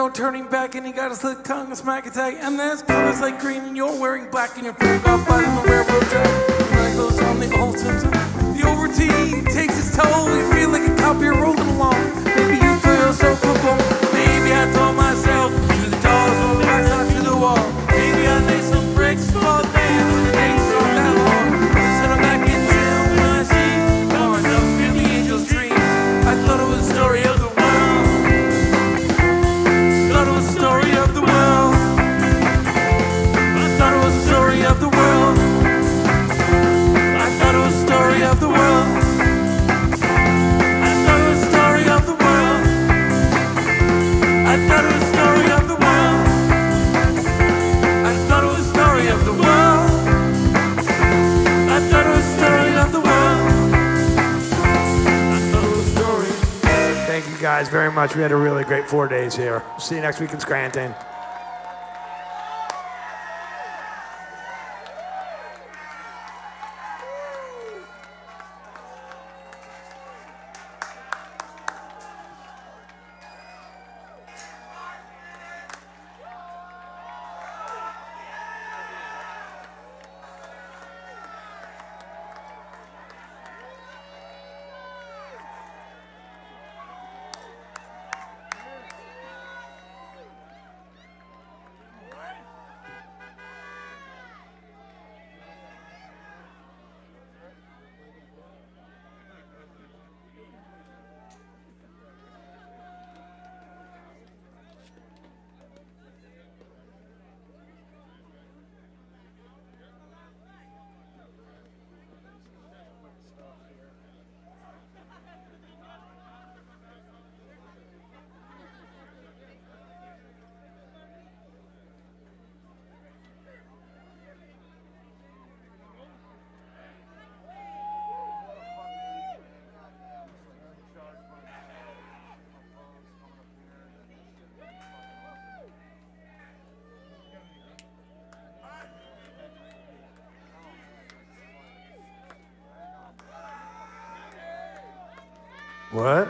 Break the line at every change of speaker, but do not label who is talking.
no turning back, and you got a slick tongue, a smack attack, and there's colors like green, and you're wearing black, and you're pulled off by the railroad track.
guys very much. We had a really great four days here. See you next week in Scranton. What?